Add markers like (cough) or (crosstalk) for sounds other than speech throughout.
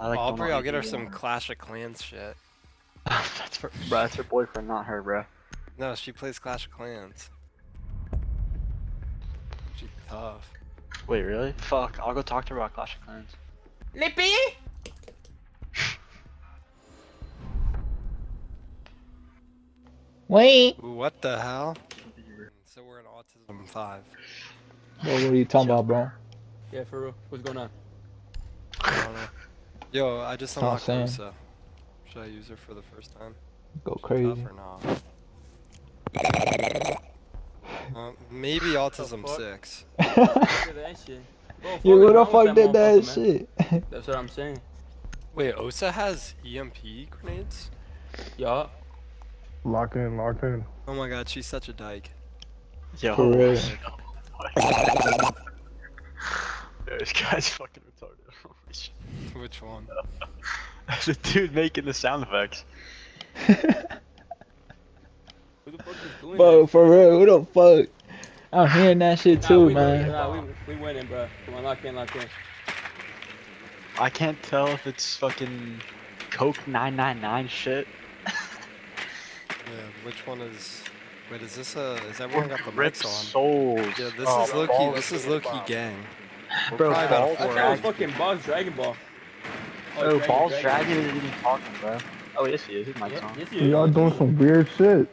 I like Aubrey, normal I'll get her some Clash of Clans shit. (laughs) that's for, bro, that's her boyfriend, not her, bro. No, she plays Clash of Clans. She's tough. Wait, really? Fuck, I'll go talk to her about Clash of Clans. Lippy? (laughs) Wait. Ooh, what the hell? So we're in Autism 5. Bro, what are you talking about, bro? Yeah, for real. What's going on? I don't know. Yo, I just That's all I'm unlocked saying. Ursa. Should I use her for the first time? Go Tough crazy. or not? Uh, maybe Autism fuck? 6. Look at. Bro, you fuck who is the fuck did that motherfucker, shit? (laughs) That's what I'm saying. Wait, Osa has EMP grenades? Yup. Lock in, lock in. Oh my god, she's such a dyke. Yo. For real. (laughs) Yo, this guy's fucking retarded. (laughs) Holy shit. Which one? (laughs) the dude making the sound effects. (laughs) Who the fuck is doing Bro, that? for real, who the fuck? I'm hearing that shit Nah, too, we, man. Nah, we, we winning, bro. Come on, lock in, lock in. I can't tell if it's fucking Coque 999 shit. Yeah, which one is... Wait, is this a... Is everyone got the Rip mics on? souls. Yeah, this Oh, is low key. This is low key gang. We're Bro, probably about balls a I four thought it was fucking Boss Dragon Ball. Oh, Balls Dragon isn't even talking, bro. Oh, yes, he is. His mic's Yep, on. yes, you Y'all doing some weird shit.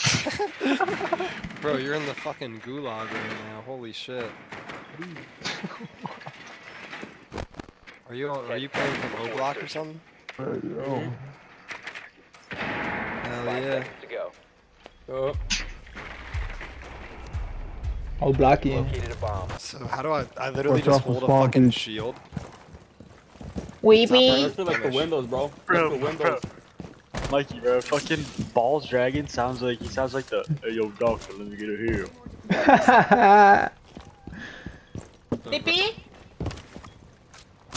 (laughs) Bro, you're in the fucking gulag right now. Holy shit. (laughs) Are you are you playing from O Block or something? Hey, yo. Hell yeah. Oh, Oh, blocking. So how do I? I literally Watch just out hold a fucking shield. Weepy. that's for like the windows, bro. Bro, That's for windows. Mikey, bro, fucking Balls Dragon sounds like he sounds like the hey yo doctor, let me get a heal. Lippy?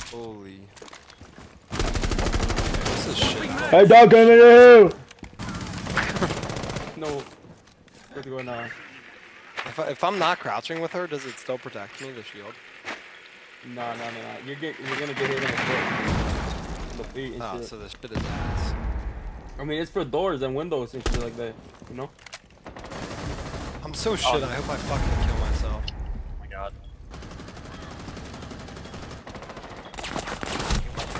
(laughs) Holy. This is shit. hey, dog, come in here. No. What's going on? If, I, if I'm not crouching with her, does it still protect me? The shield? Nah, no, no, nah. You're, get, you're gonna get hit in the foot. In the feet and Oh, shit. so this shit is ass. I mean, it's for doors and windows and shit like that. You know? I'm so shit. Oh. I hope I fucking kill myself. Oh my god.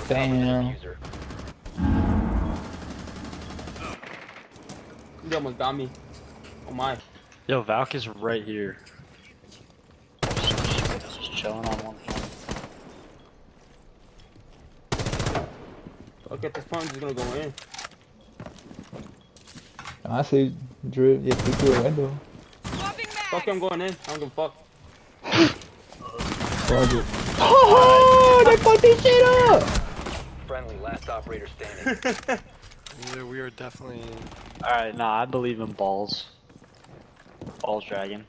Damn. You almost got me. Oh my. Yo, Valk is right here. Just, just chilling on one. Look at this punch. He's gonna go in. I see drip. Yeah, through the window. Fuck, I'm going in. I don't give a fuck. Fuck (laughs) it. Oh, they fucked this shit up. Friendly, last operator standing. (laughs) Yeah, we are definitely. Alright, nah, I believe in Balls. Balls Dragon.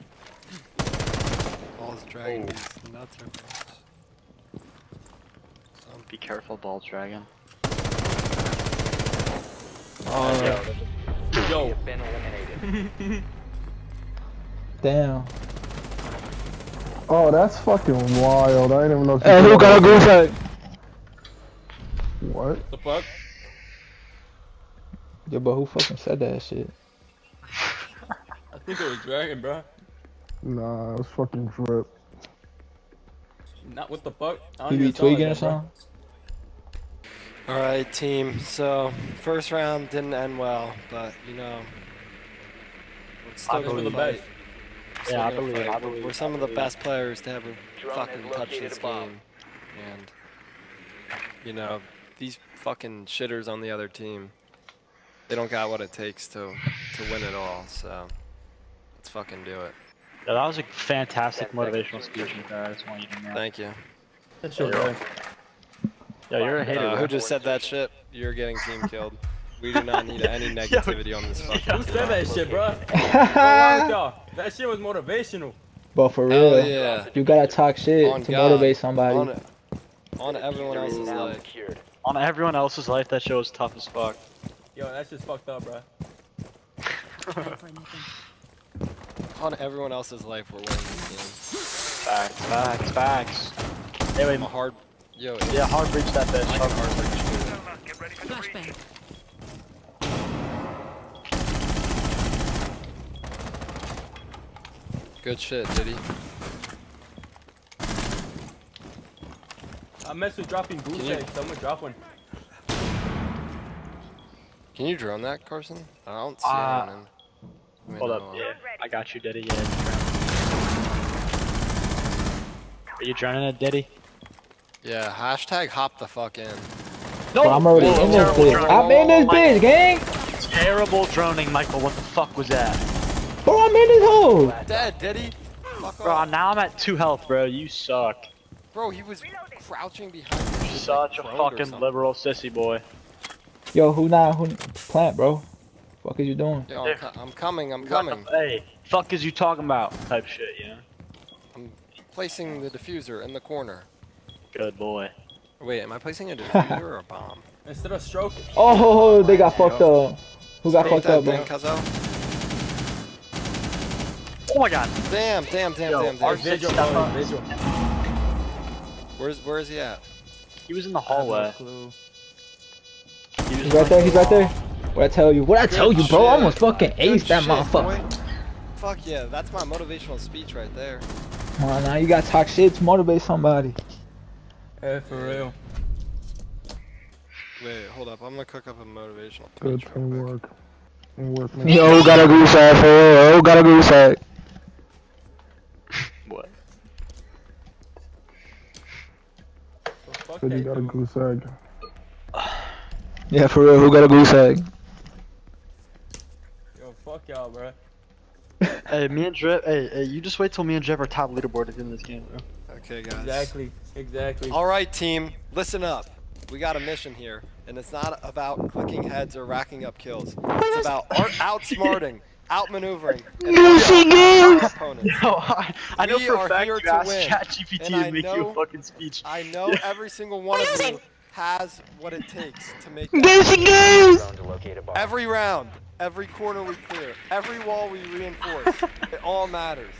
Balls dragging oh. these nuts are gross. So, Be careful, Balls Dragon. Oh, Yo. Have been eliminated. damn. Oh, that's fucking wild. I didn't even know. Hey, who got a goose egg? What? The fuck? Yeah, but who fucking said that shit? I think it was Dragon, bro. Nah, it was fucking drip. Not what the fuck. I don't He be even sound like tweaking or that, bro. something? All right, team. So first round didn't end well, but you know, we're still gonna believe it. fight. Still Yeah, I believe. I believe We're some of the best players to ever Drone fucking touch this game, and you know these fucking shitters on the other team, they don't got what it takes to to win it all. So let's fucking do it. Yeah, that was a fantastic Ten motivational speech, Nico. I just want you to know. Thank you. That shit, bro. Yo, you're a hater, Uh, who just said that shit? You're getting team killed. We do not need any (laughs) negativity on this fucking. Who said that shit, bro? (laughs) (laughs) That shit was motivational. but for Hell real, yeah. you gotta talk shit On to God. motivate somebody. On, on everyone else's Now life. secured. On everyone else's life, that show is tough as fuck. Yo, that's just fucked up, bro. On everyone else's life, we're winning this game. Facts, facts, facts. Hey, wait, I'm a hard. Yo, Yeah, hard breach that bitch. I Hard can breach. hard reach too. Flashbang. Good shit, Diddy. I messed with dropping goose Can eggs, so I'm gonna drop one. Can you drone that, Carson? I don't see Uh, anyone in. I mean, Hold no, up, yeah. I got you, Diddy. Yeah. Are you droning it, Diddy? Yeah, hashtag hop the fuck in. No, Bro, I'm already in this terrible bitch. I'm in this bitch, gang. Terrible droning, Michael. What the fuck was that? Bro, I'm in this hole. Dead, Diddy! Fuck Bro, off. now I'm at two health, bro. You suck. Bro, he was crouching behind me. You're such a fucking liberal sissy boy. Yo, who not? Who plant, bro? Fuck is you doing? Yo, I'm, co- I'm coming, I'm You got the- coming. Hey, fuck is you talking about? Type shit, you know? I'm placing the diffuser in the corner. Good boy. Wait, am I placing a (laughs) diffuser or a bomb? Instead of stroking. Oh, they got fucked up. Who got Take fucked up, bro? thing. Oh my god. Damn, damn, damn, Yo, damn, damn. Vigil, Vigil, up. Vigil. Where's where is he at? He was in the I no hallway. He He's right there. He's right there. What I tell you? What I tell Good you, bro? I shit. almost fucking Good aced that motherfucker. Fuck yeah, that's my motivational speech right there. Come on, now you gotta talk shit to motivate somebody. Hey, for real. Wait, hold up. I'm gonna cook up a motivational Good speech real quick. teamwork. Teamwork makes Yo, got a goose egg for real? Who got a goose egg? (laughs) What? So Said you got a dude. goose egg. Yeah, for real. Who got a goose egg? Yo, fuck y'all, bro. Hey, me and Drip. Hey, hey, you just wait till me and Drip are top leaderboard at the end of this game, bro. Okay, guys. Exactly. Exactly. All right, team, listen up. We got a mission here, and it's not about clicking heads or racking up kills. It's about art- (laughs) outsmarting, outmaneuvering, and our opponents. Yo, I, I know We for are a fact here you to asked ChatGPT and I to make you a fucking speech. I know every single one of you has what it takes to make that. Drone to locate a bomb. Every round, every corner we clear, every wall we reinforce, it all matters.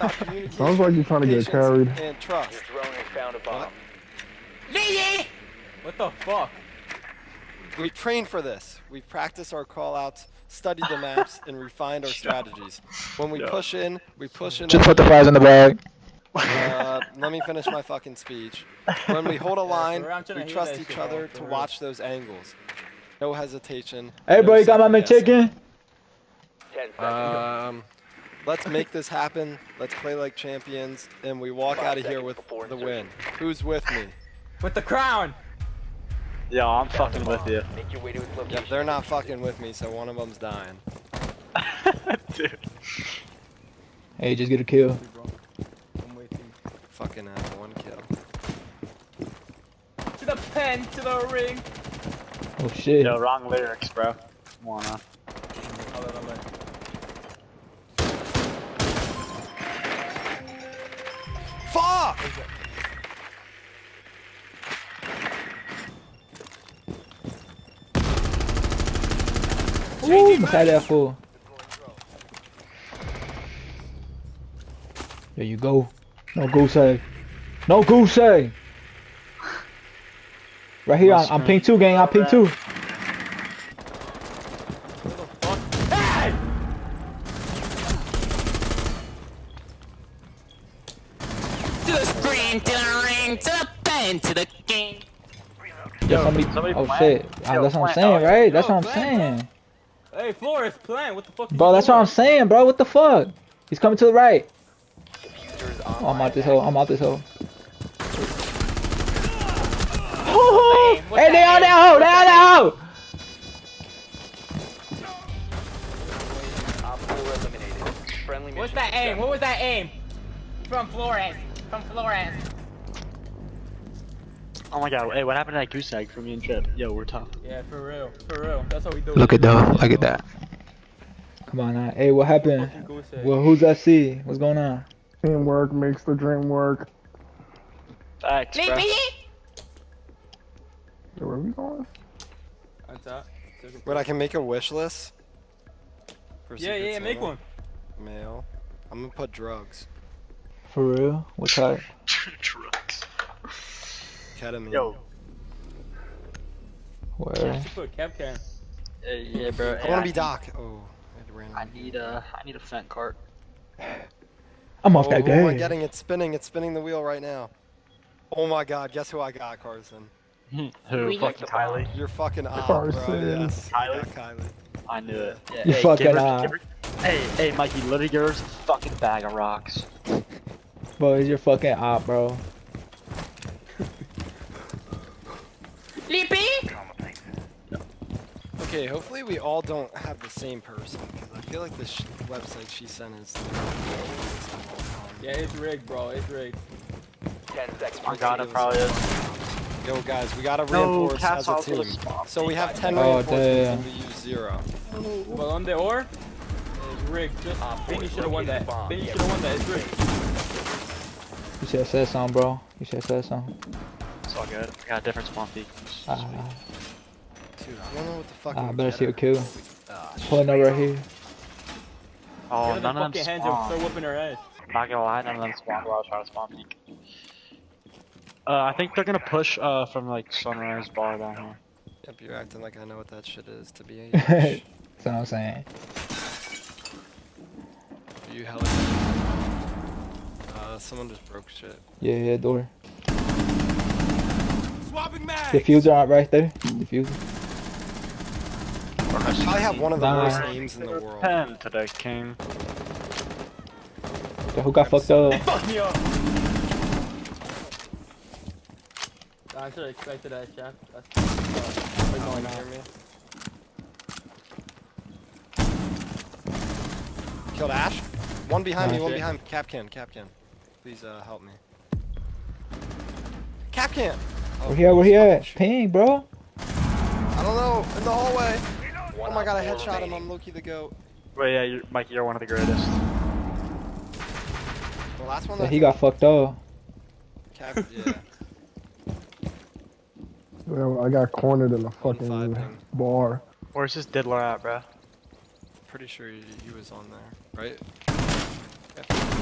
About communication, Sounds like you're trying to get carried. and Your trust. drone has found a bomb. What the fuck? We've trained for this. We've practiced our callouts, studied the maps, and refined our (laughs) strategies. When we Yeah. push in, we push in. Just put the fries in the bag. Uh, let me finish my fucking speech. When we hold a (laughs) line, bro, we trust each shit, other to real. watch those angles. No hesitation. Hey, no bro, you got my second guessing. McChicken? Um, let's make this happen. Let's play like champions, and we walk Five out of here with before the win. Who's with me? With the crown. Yo, I'm Found fucking with you. Make your way to location. Yep, they're not fucking with me, so one of them's dying. (laughs) Dude. Hey, just get a kill. I'm waiting. Fucking have one kill. To the pen, to the ring. Oh shit. Yo, wrong lyrics, bro. Come Far! Uuu, mechanical. There you go. No goose egg. No goose egg! Right here, I'm, I'm ping 2 gang, I'm ping 2. Somebody. somebody Oh plant. shit. Yo, oh, that's what I'm saying, Oh, right? That's what I'm plant, saying. Hey, Flores, plant. What the fuck? Bro, you that's what I'm saying, bro. What the fuck? He's coming to the right. Oh, I'm online. out this hole. I'm out this hole. What's Hey, they that on that hole. They on that hole. Op 4 eliminated. Friendly What's that aim? What was that aim? From Flores. From Flores. Oh my god, hey, what happened to that goose egg for me and Drip? Yo, we're tough. Yeah, for real, for real. That's how we do. Look at that. Look at that. Come on now. Hey, what happened? Fucking goose egg. Well, who's that C? What's going on? Teamwork makes the dream work. Thanks, bro. Yo, where are we going? On top. Second Wait, I can make a wish list? For Yeah, Secret yeah, make one. Mail. I'm gonna put drugs. For real? What type? (laughs) Drugs. Ketamine. Yo, Where? You put cap can. hey, yeah, bro. I hey, want to be Doc. Oh, I had to ran. I need a, I need a fent cart. (sighs) I'm off Oh, that who am I game. getting? It's spinning. It's spinning the wheel right now. Oh my God! Guess who I got, Carson? (laughs) Who? We Fucking got the Kylie. You're fucking op, bro. Carson. Yes. I Kylie? Kylie. I knew it. Yeah, You hey, fucking give her- her- Hey, hey, Mikey, literally give fucking bag of rocks. Bro, it's your fucking op, bro. Okay, hopefully we all don't have the same person, because I feel like this sh- website she sent is the lowest of all time. Yeah, it's rigged, bro. It's rigged. 10 seconds. Oh god, it probably is. Yo, guys, we gotta No, reinforce Cass as a also team. is. So we have 10 Oh, reinforcements damn. and we use zero. But on the ore, it's rigged. Just Op four Benny should have won located that. the bomb. Benny Yeah. should have won that. It's rigged. You should have said something, bro. You should have said something. It's all good. I got a different spawn peak. I don't know what the fuck. Ah, I'm better see getting. a kill. Ah, pulling up right here. Oh, Get her the none of them fucking hands up. Start spawned. whooping her ass. Not gonna lie, none of them spawned while I was trying to spawn peak. Uh, I think they're gonna push uh from like sunrise bar down here. Yep, you're acting like I know what that shit is to be a (laughs) That's what I'm saying. Are you hella Uh, someone just broke shit. Yeah, yeah, door. Diffuser out right there. Diffuser. I have one of the Nah. worst aims in the world. Pen to the king. So who got fucked up? Fuck me up. I should have expected that shot. That's uh, Oh, going you on. hear me? Killed Ash. One behind me, Nice. one behind. Capcan, Capcan. Please uh, help me. Capcan! Oh, We're here, we're here. shit. Ping, bro. I don't know, in the hallway. One Oh my god, I op four headshot him. remaining. I'm Loki the goat. Wait, yeah, you're, Mikey, you're one of the greatest. The last one Yeah, he got fucked up. Cap, yeah. (laughs) Well, I got cornered in the One five fucking ping. bar. Where's this diddler at, bro? Pretty sure he, he was on there, right?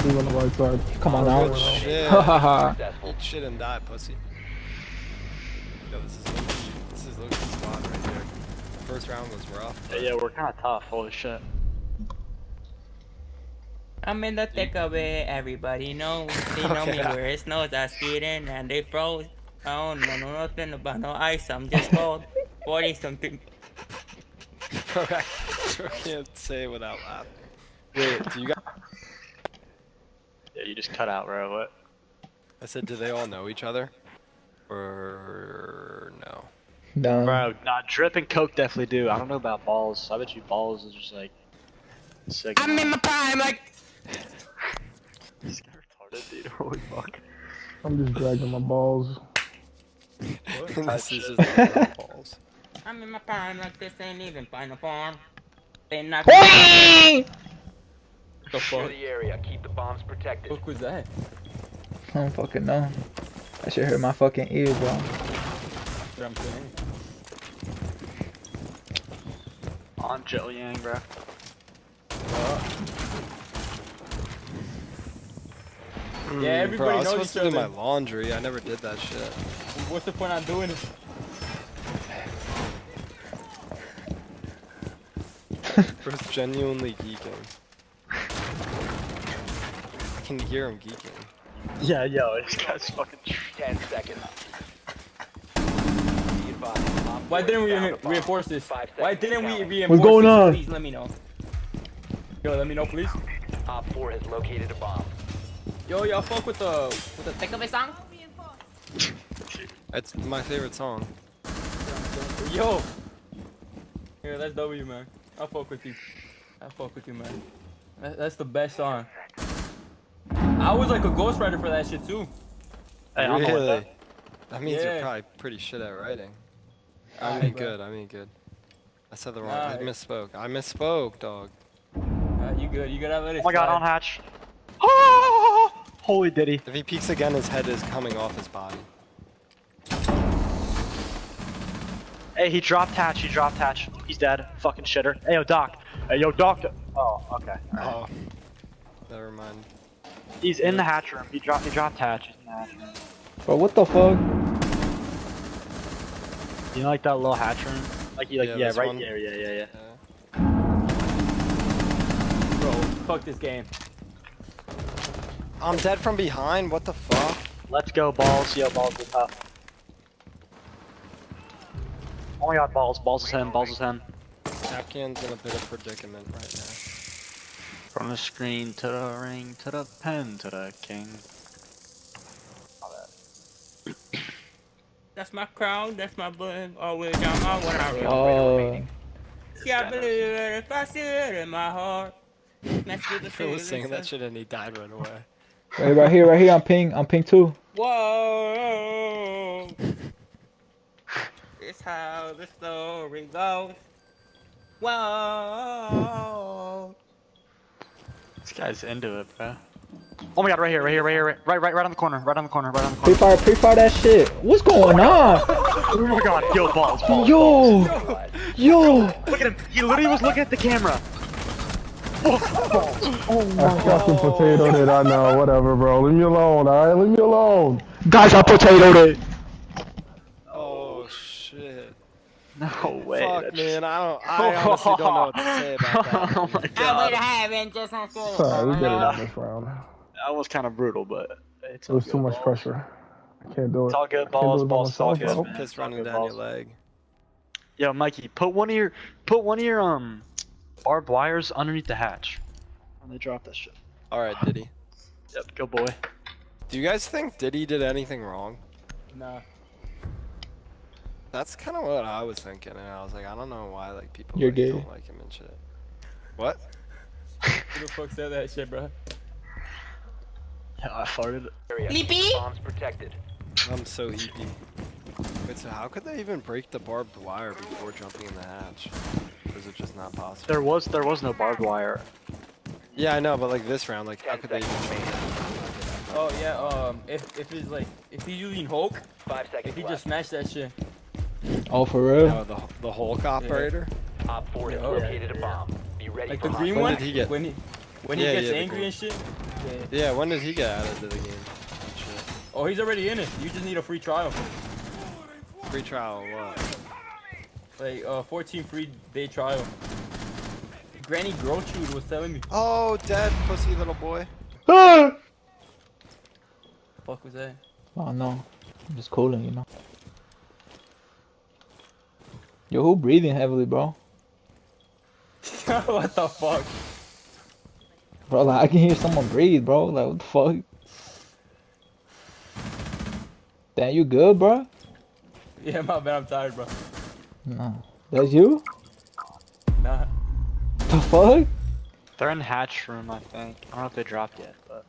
He's on the right side. Come on Good now. shit. (laughs) Shit and die, pussy. First round was rough. Yeah, yeah, we're kind of tough. Holy shit. I'm in the thick of it, everybody knows. (laughs) They know me where it snows, I skating and they froze. I don't know nothing about no ice, I'm just cold. 40 something. (laughs) Bro, I can't say without laughing. Wait, do you guys? Yeah, you just cut out, bro. What? I said, do they all know each other? Or no? No. Bro, nah, drip and Coque definitely do. I don't know about balls. I bet you balls is just like sick. I'm in my prime, like. (laughs) This guy retarded, dude. (laughs) Holy fuck. I'm just dragging my balls. this is just balls. I'm in my prime, like this ain't even final form. They not. The Secure fuck? the area. Keep the bombs protected. What was that? I don't fucking know. That shit hurt my fucking ears, bro. What I'm saying. On Jill Yang, hmm, bro. Yeah, everybody Bro, I was knows supposed to do my laundry. I never did that shit. What's the point on doing it? (laughs) Bro's genuinely geeking. I can hear him geeking. Yeah, yo, this guy's fucking. 10 seconds. Be advised, Op Why didn't we re- found a bomb. reinforce this? Five Why didn't we counting. reinforce going this? on? Please let me know. Yo, let me know, please. Op 4 has located a bomb. Yo, y'all fuck with the with the thick of it song? (laughs) That's my favorite song. Yo. Here, that's W, man. I'll fuck with you. I'll fuck with you, man. That, that's the best song. I was like a ghostwriter for that shit too. Hey, I'm really? really? That. That means Yeah. you're probably pretty shit at writing. I mean bro. good, I mean good. I said the wrong, I misspoke. I misspoke, dog. Uh, you good? You gotta let it Oh my god, slide. on hatch. Ah! Holy diddy. If he peeks again, his head is coming off his body. Hey, he dropped hatch. He dropped hatch. He's dead. Fucking shitter. Hey, yo, Doc. Hey, yo, Doc. Oh, okay. Oh. Never mind. He's in the hatch room. He dropped. He dropped hatch. He's in the hatch room. Bro, what the fuck? You know, like that little hatch room? Like, you- like Yeah, yeah, right one? there. Yeah, yeah, yeah. Bro, fuck this game. I'm dead from behind. What the fuck? Let's go, balls. Yo, balls is up. Oh my god, balls. Balls is him. Balls is him. Capcan's in a bit of predicament right now. From the screen to the ring to the pen to the king. (clears throat) That's my crown, that's my blood, always on my one oh. I Oh. See, I believe it if I see it in my heart. Next to the (laughs) Phil was city, singing that listen. shit and he died right away. Right, right here, right here. I'm ping. I'm ping too. Whoa. It's how the story goes. Whoa. This guy's into it, bro. Oh my god, right here, right here, right here, right, right, right, right on the corner, right on the corner, right on the corner. Pre-fire, pre-fire that shit. What's going on? Oh my god, yo, balls, balls. Yo, yo. Look at him. He literally was looking at the camera. I got some potato that I know. Whatever, bro. Leave me alone. All right, leave me alone. Guys, I potatoed it. Oh shit. No way. Fuck man, I don't I honestly don't know what to say about that. (laughs) oh my I would have been just on school. Sorry, we get it out this round. That was kind of brutal, but it's It was good, too much pressure. I can't do it. It's all good, Can't do balls, balls, it's all myself, good, Piss running good, down your leg. Yo, Mikey, put one of your, put one of your um, barbed wires underneath the hatch. When they drop that shit. Alright, Diddy. Yep, go boy. Do you guys think Diddy did anything wrong? Nah. That's kind of what I was thinking, and I was like, I don't know why like people You're like, gay. don't like him and shit. What? (laughs) Who the fuck said that shit, bro? Yeah, I farted. Area. Lippy? Bombs protected. I'm so eepy. Wait, so how could they even break the barbed wire before jumping in the hatch? Or is it just not possible? There was, there was no barbed wire. Yeah, I know, but like this round, like how could they even seconds jump? remaining. Oh yeah, um, if if it's like if he's using Hulk, Five seconds if he left. just smashed that shit. Oh, for real? Oh, the the Hulk operator. Op 4 has Yeah. located a bomb. Be ready Like for the green When did he get- When he when Yeah, he gets yeah, angry and shit. Yeah. Yeah, when does he get added to the game? Oh, he's already in it. You just need a free trial. Free trial what? Like uh, 14 free day trial. Granny Gertrude was telling me. Oh, dead pussy little boy. (gasps) Fuck was that? Oh no, I'm just cooling, you know. Yo, who breathing heavily, bro? (laughs) what the fuck? Bro, like I can hear someone breathe, bro. Like what the fuck? Damn, you good, bro? Yeah, my bad. I'm tired, bro. No, that's you. Nah. The fuck? They're in hatch room, I think. I don't know if they dropped yet, but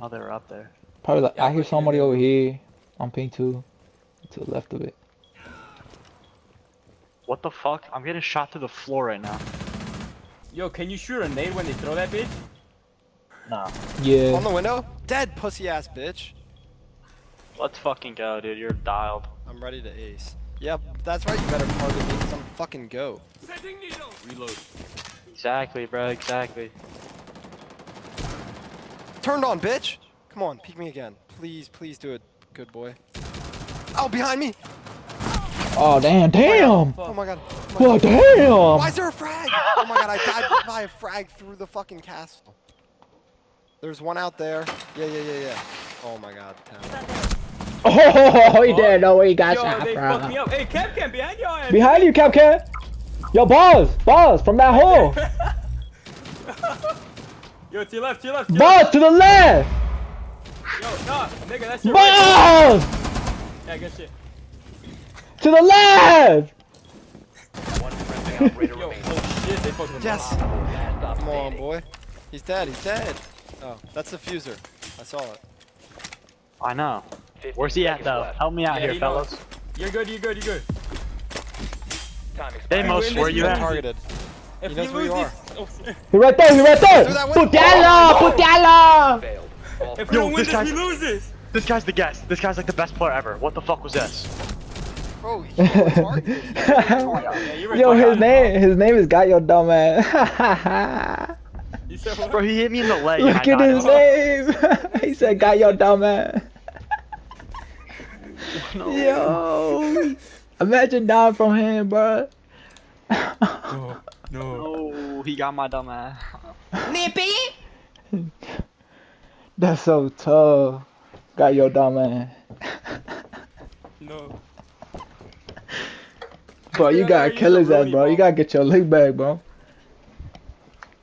oh, they were up there. Probably like Yeah, I hear somebody over here on ping two, to the left of it. What the fuck? I'm getting shot through the floor right now. Yo, can you shoot a nade when they throw that bitch? Nah. Yeah. On the window? Dead pussy ass bitch. Let's fucking go, dude. You're dialed. I'm ready to ace. Yep, that's right. You better target me because I'm fucking go. Reload. Exactly, bro. Exactly. Turned on, bitch. Come on, peek me again. Please, please do it, good boy. Oh, behind me. Oh damn, damn. Oh my god. Oh my Well, God. damn. Why is there a frag? Oh my god, I died (laughs) by a frag through the fucking castle. There's one out there. Yeah, yeah, yeah, yeah. Oh my god, 10. (laughs) Oh, he oh. didn't know where he got Yo, shot they fucked me from. up. Hey, Cam Cam behind your ass. Behind you, Cap Cat. Yo, balls, balls from that hole. (laughs) Yo, to your left, to your left. To your left. balls to the left. Yo, nah, nigga, that's your right. Balls Yeah, good shit. to the left. One friendly operator Yo, oh shit, they fucked me Yes. up. Stop Come on, standing. boy. He's dead. He's dead. Oh, that's the fuser. I saw it. I know. Where's he at though? left. Help me out Yeah, here, he knows. fellas. You're good, you're good, you're good. Time Hey. Most, where you at? Targeted. If He knows where you this, oh, shit. He right there. He right there. Do that with- Putella, oh, Putella. Failed. If we friendly- don't win this this, guy's- we lose this. This guy's the guest. This guy's like the best player ever. What the fuck was this? Bro, he got (laughs) targeted. He got targeted. Yeah, you were Yo, his name, his name is Got Your Dumb Ass. You said what? Bro, he hit me in the leg. Look at died. his (laughs) name. he said, "Got your dumb ass." (laughs) Yo, Imagine dying from him, bro. No, no. Oh, he got my dumb ass. Nippy. That's so tough. Got your dumb ass. No. Bro, you gotta you kill his so ass, Rooney, bro. You gotta get your leg back, bro.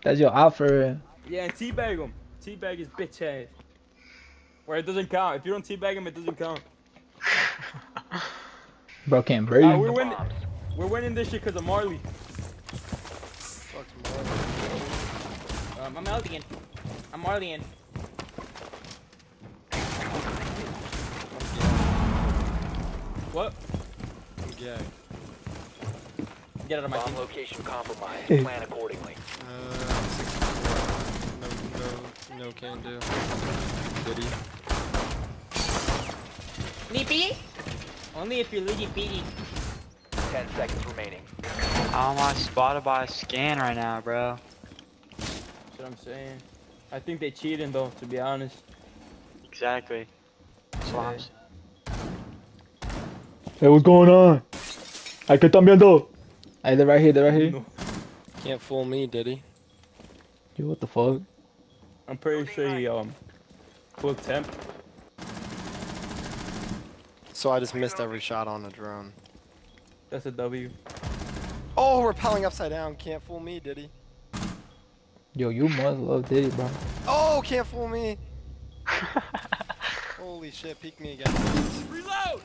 That's your offer. Yeah, and teabag him. Teabag his bitch ass. Where it doesn't count. If you don't teabag him, it doesn't count. (laughs) Bro can't Uh, breathe. we're winning. We're winning this shit because of Marley. Fuck Marley. Um, I'm Marlian. I'm Marlian. What? I'm gay. Get out of my Bomb team. location compromised. Hey. Plan accordingly. Uh, 64. No, no, no can do. Diddy. Nippy? Only if you're Luigi Petey. Ten seconds remaining. How am I spotted by a scan right now, bro? That's what I'm saying. I think they cheating though, to be honest. Exactly. That's what I'm saying. Hey, what's going on? Ay, ¿qué están viendo? Hey, they're right here, they're right here. No. Can't fool me, Diddy. Yo, what the fuck? I'm pretty sure he um full temp. So I just missed every shot on the drone. That's a W. Oh, repelling upside down. Can't fool me, Diddy. Yo, you must love Diddy, bro. Oh, can't fool me. (laughs) Holy shit, peek me again. please. Reload!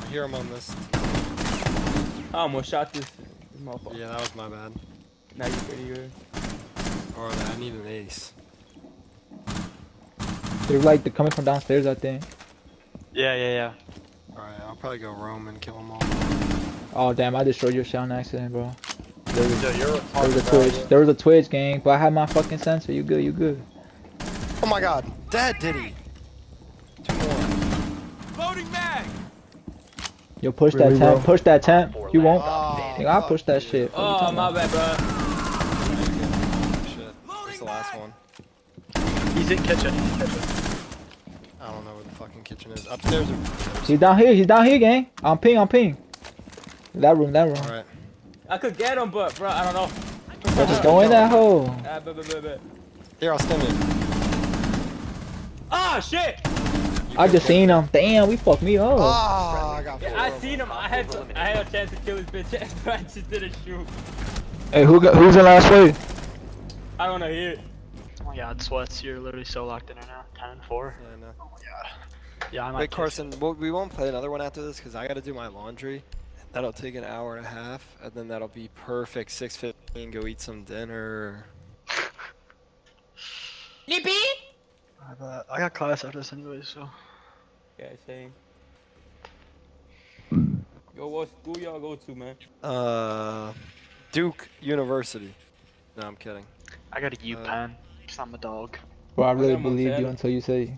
I hear him on this. Oh, I almost shot this, this motherfucker. Yeah, that was my bad. Now you're pretty good. Or I need an ace. They're like, they're coming from downstairs, I think. Yeah, yeah, yeah. Alright, I'll probably go roam and kill them all. Oh, damn, I destroyed your shot on accident, bro. There was, Yo, there was a Twitch. There was a Twitch, gang, but I had my fucking sensor. You good, you good. Oh my god, dead Diddy. Two more. Loading mag! Yo, push Really, that temp. Push that temp. You won't. Oh, Nigga, I'll push that you. shit. Oh, talking my about? bad, bro. Shit. That's the last one. He's in kitchen. I don't know where the fucking kitchen is. Upstairs or upstairs? He's down here. He's down here, gang. I'm ping. I'm ping. That room. That room. Alright. I could get him, but bro, I don't know. Bro, just go in that hole. Ah, bet, bet, bet, bet. Here, I'll stim it. Ah, shit! I just seen him. Damn, we fucked me up. Ah, I got Yeah, I seen him. I had to, I had a chance to kill his bitch ass, (laughs) but I just didn't shoot. Hey, who got, who's in last place? I don't know here. Oh my god, sweats. You're literally so locked in right now. 10 and 4. Yeah, I know. Yeah, I might Wait, Carson, well, we won't play another one after this because I got to do my laundry. That'll take an hour and a half, and then that'll be perfect. 6:15. Go eat some dinner. Nippy? I, bet. I got class after this anyway, so. Yeah, same. Yo, what school y'all go to, man? Uh, Duke University. No, I'm kidding. I got a U Uh, pen. Cause I'm a dog. Well, I really got believed you until you said. it.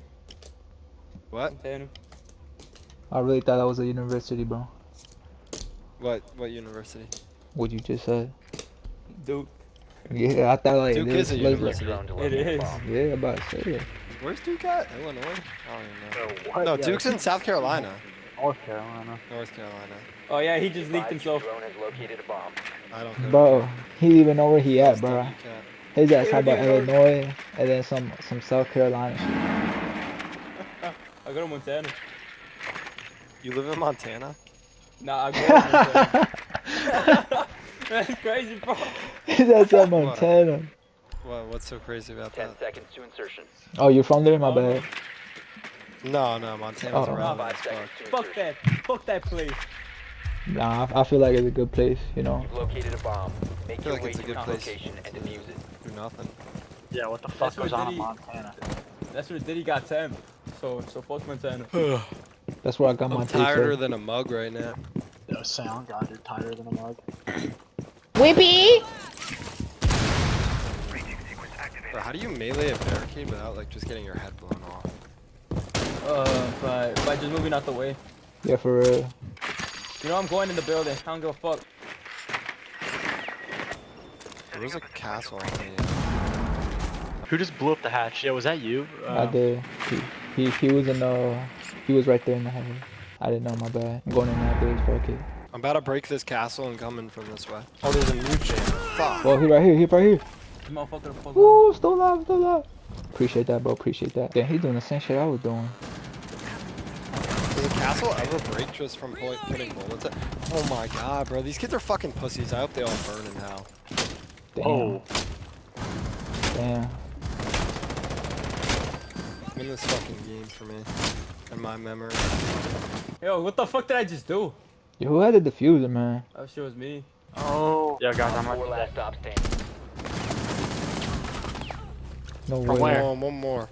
What? Montana. I really thought that was a university, bro. What? What university? What you just said. Duke. Yeah, I thought like Duke this is a was- university. Drone to It locate Yeah, about to say it. Where's Duke at? Illinois? I don't even know. what? No, Duke's in South Carolina. North Carolina. North Carolina. Oh yeah, he just leaked Advise your himself. Drone has located a bomb. I don't know. Bro, he didn't even know where he at, bro. You can't. His ass He talking about don't even know. Illinois and then some some South Carolina shit. (laughs) I go to Montana. You live in Montana? Nah, I go (laughs) to Montana. (laughs) That's crazy, bro. His ass at Montana. What? What's so crazy about Ten that? seconds to insertion. Oh, you're from there? My Oh, bad. No, no, Montana's Oh. around Five seconds fuck. Fuck that. Fuck that place. Nah, I, I feel like it's a good place, you know. You've located a bomb. Make feel your like way it's a to good place. location and defuse it. Do nothing. Yeah, what the fuck That's goes what on in Diddy- Montana? That's where Diddy got 10. So, so fuck Montana. (sighs) That's where I got my I'm taste. tireder than a mug right now. Yo, sound god, you're tighter than a mug. Wimpy? Bro, how do you melee a barricade without like just getting your head blown off? Uh, by, by just moving out the way. Yeah, for real. You know I'm going in the building. I don't give a fuck. There was a castle on me. Who just blew up the hatch? Yeah, was that you? I Uh, did. He, he he was in the he was right there in the hatch. I didn't know, my bad. I'm going in that bitch, fuck it. I'm about to break this castle and coming from this way. Oh, there's a new jam. Fuck. Well, he right here, he right here. This motherfucker the fuck up. Woo, still alive, still alive. Appreciate that, bro, appreciate that. Damn, he doing the same shit I was doing. Does the castle ever break just from point, putting bullets in? Oh my god, bro. These kids are fucking pussies. I hope they all burn in hell. Damn, Oh, damn. Win this fucking game for me. In my memory. Yo, what the fuck did I just do? Yo, who had the diffuser, man? That shit was me. oh. Yeah, guys, I'm Four right last stop standing. No From way. where? Oh, one more.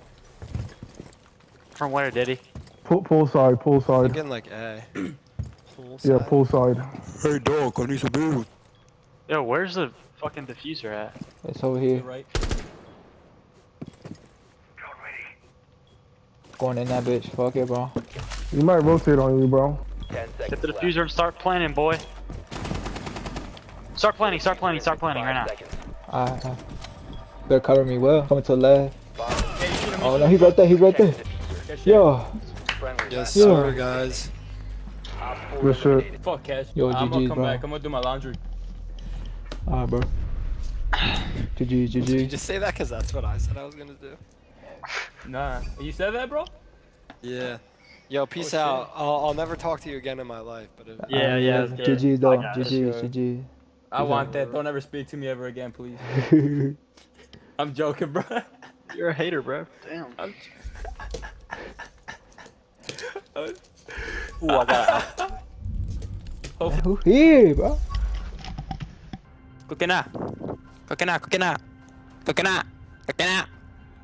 From where, Diddy? Pull, pull side, pull I'm side. getting like A. Full (clears throat) Yeah, side. pull side. Hey dog, I need some booze. Yo, where's the fucking diffuser at? It's over You're here. right. Going in that bitch. Fuck it, bro. You might rotate on you, bro. Get the left. diffuser and start planning, boy. Start planning, start planning, start planning right now. Five. Alright, alright. Better cover me well. Coming to the left. Bomb Hey, you shoot him. Oh no, he's right there, he's right there. Yo, friendly. Yes, Yeah. sir, guys. Op four Good Fuck cash. Yo, I'm gonna come bro. back. I'm gonna do my laundry. alright, bro. (sighs) GG, Did you GG. just say that because that's what I said I was gonna do? Nah. You said that, bro? Yeah. Yo, peace Oh, out. I'll, I'll never talk to you again in my life, but if, Yeah, Alright, yeah, yeah. yeah. GG though. I got it. GG, GG. I want that. Don't ever speak to me ever again, please. (laughs) I'm joking, bro. You're a hater, bro. Damn. I'm Ooh, I got oh. Who here, bro? Cooking up. Cooking up, cooking up. Cooking up. Cooking up.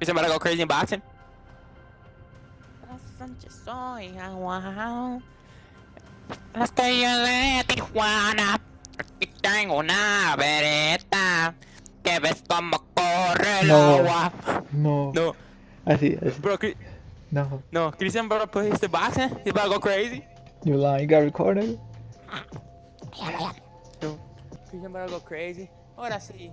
You somebody go crazy in boxing? Las calles de Tijuana, aquí tengo una vereta que ves como corre el No. agua. No. No, I see, I see. bro, Cri- No. no, Christian bro plays the boxing. He about to go crazy. You lying. You got recorded? Christian about to go crazy. Ahora sí.